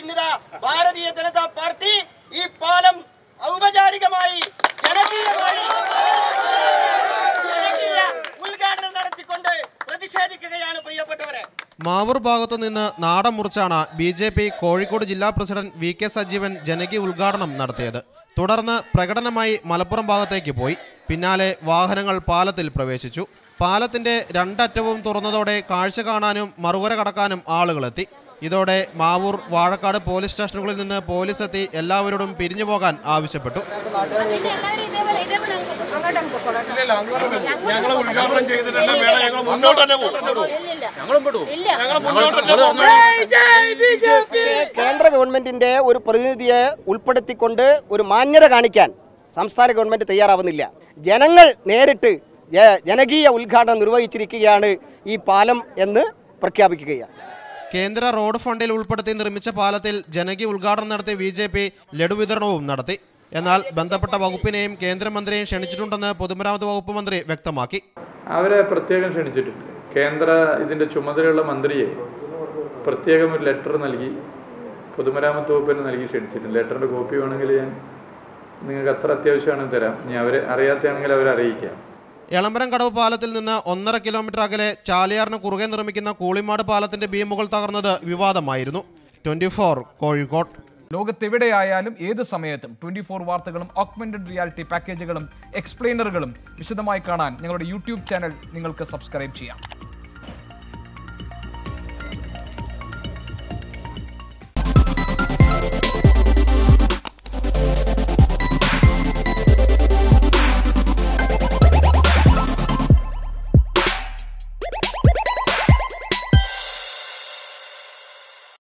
ഇന്നിതാ ഭാരതീയ ജനതാ പാർട്ടി ഈ പാലം ഔപചാരികമായി ജനകീയമായി ജനകീയ ഉദ്ഘാടനം നടത്തിക്കൊണ്ട് പ്രതിഷേധിക്കുകയാണ് പ്രിയപ്പെട്ടവരെ. മാവൂർ ഭാഗത്തു നിന്ന് നാടൻ മുറിച്ചാണ് ബി ജെ പി കോഴിക്കോട് ജില്ലാ പ്രസിഡന്റ് വി കെ സജീവൻ ജനകീയ ഉദ്ഘാടനം നടത്തിയത്. തുടർന്ന് പ്രകടനമായി മലപ്പുറം ഭാഗത്തേക്ക് പോയി. പിന്നാലെ വാഹനങ്ങൾ പാലത്തിൽ പ്രവേശിച്ചു. പാലത്തിന്റെ രണ്ടറ്റവും തുറന്നതോടെ കാഴ്ച കാണാനും മറുകര കടക്കാനും ആളുകളെത്തി. ഇതോടെ മാവൂർ വാഴക്കാട് പോലീസ് സ്റ്റേഷനുകളിൽ നിന്ന് പോലീസ് എത്തി എല്ലാവരോടും പിരിഞ്ഞു പോകാൻ ആവശ്യപ്പെട്ടു. കേന്ദ്ര ഗവൺമെന്റിന്റെ ഒരു പ്രതിനിധിയെ ഉൾപ്പെടുത്തിക്കൊണ്ട് ഒരു മാന്യത കാണിക്കാൻ സംസ്ഥാന ഗവൺമെന്റ് തയ്യാറാവുന്നില്ല. ജനങ്ങൾ നേരിട്ട് ജനകീയ ഉദ്ഘാടനം നിർവഹിച്ചിരിക്കുകയാണ് ഈ പാലം എന്ന് പ്രഖ്യാപിക്കുകയാണ്. കേന്ദ്ര റോഡ് ഫണ്ടിൽ ഉൾപ്പെടുത്തി നിർമ്മിച്ച പാലത്തിൽ ജനകീയ ഉദ്ഘാടനം നടത്തി ബി ജെ പി ലഡു വിതരണവും നടത്തി. എന്നാൽ ബന്ധപ്പെട്ട വകുപ്പിനെയും കേന്ദ്രമന്ത്രിയെയും ക്ഷണിച്ചിട്ടുണ്ടെന്ന് പൊതുമരാമത്ത് വകുപ്പ് മന്ത്രി വ്യക്തമാക്കി. അവരെ പ്രത്യേകം ക്ഷണിച്ചിട്ടുണ്ട്. കേന്ദ്ര ഇതിന്റെ ചുമതലയുള്ള മന്ത്രിയെ പ്രത്യേകം ഒരു ലെറ്റർ നൽകി പൊതുമരാമത്ത് വകുപ്പിന് നൽകി ക്ഷണിച്ചിട്ടുണ്ട്. ലെറ്ററിന്റെ കോപ്പി വേണമെങ്കിൽ ഞാൻ നിങ്ങൾക്ക് അത്ര അത്യാവശ്യമാണെങ്കിൽ തരാം. ഇനി അവരെ അറിയാത്തയാണെങ്കിൽ അവരെ അറിയിക്കാം. എളമ്പരം കടവ് പാലത്തിൽ നിന്ന് ഒന്നര കിലോമീറ്റർ അകലെ ചാലിയാറിന് കുറുകെ നിർമ്മിക്കുന്ന കൂളിമാട് പാലത്തിന്റെ ബീമുകൾ തകർന്നത് വിവാദമായിരുന്നു. Twenty four Kozhikode. ലോകത്തെവിടെയായാലും ഏത് സമയത്തും ട്വന്റി ഫോർ വാർത്തകളും ഓക്മെന്റഡ് റിയാലിറ്റി പാക്കേജുകളും എക്സ്പ്ലെയിനറുകളും വിശദമായി കാണാൻ ഞങ്ങളുടെ യൂട്യൂബ് ചാനൽ നിങ്ങൾക്ക് സബ്സ്ക്രൈബ് ചെയ്യാം.